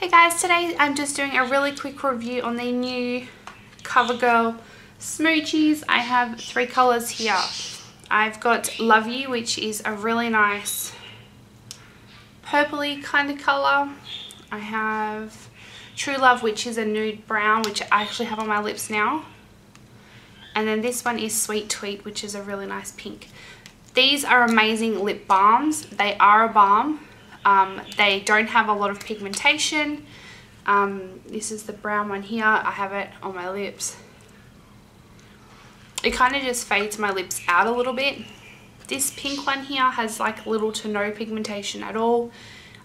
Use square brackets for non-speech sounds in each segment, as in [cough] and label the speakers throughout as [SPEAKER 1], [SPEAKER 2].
[SPEAKER 1] Hey guys, today I'm just doing a really quick review on the new CoverGirl Smoochies. I have three colours here. I've got Love You, which is a really nice purpley kind of colour. I have True Love, which is a nude brown, which I actually have on my lips now. And then this one is Sweet Tweet, which is a really nice pink. These are amazing lip balms. They are a balm. Um, they don't have a lot of pigmentation. Um, this is the brown one here. I have it on my lips. It kind of just fades my lips out a little bit. This pink one here has like little to no pigmentation at all.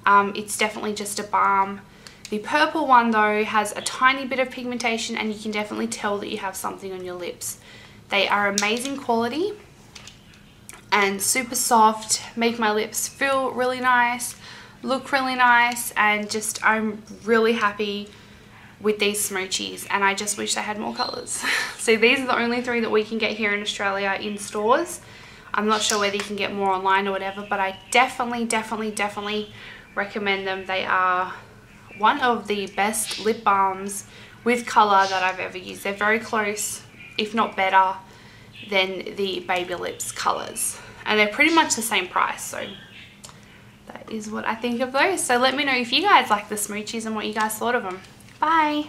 [SPEAKER 1] Um, it's definitely just a balm. The purple one though has a tiny bit of pigmentation and you can definitely tell that you have something on your lips. They are amazing quality and super soft, make my lips feel really nice look really nice and just I'm really happy with these smoochies and I just wish they had more colours. [laughs] so these are the only three that we can get here in Australia in stores. I'm not sure whether you can get more online or whatever but I definitely definitely definitely recommend them. They are one of the best lip balms with colour that I've ever used. They're very close if not better than the Baby Lips colours and they're pretty much the same price so that is what I think of those. So let me know if you guys like the smoochies and what you guys thought of them. Bye!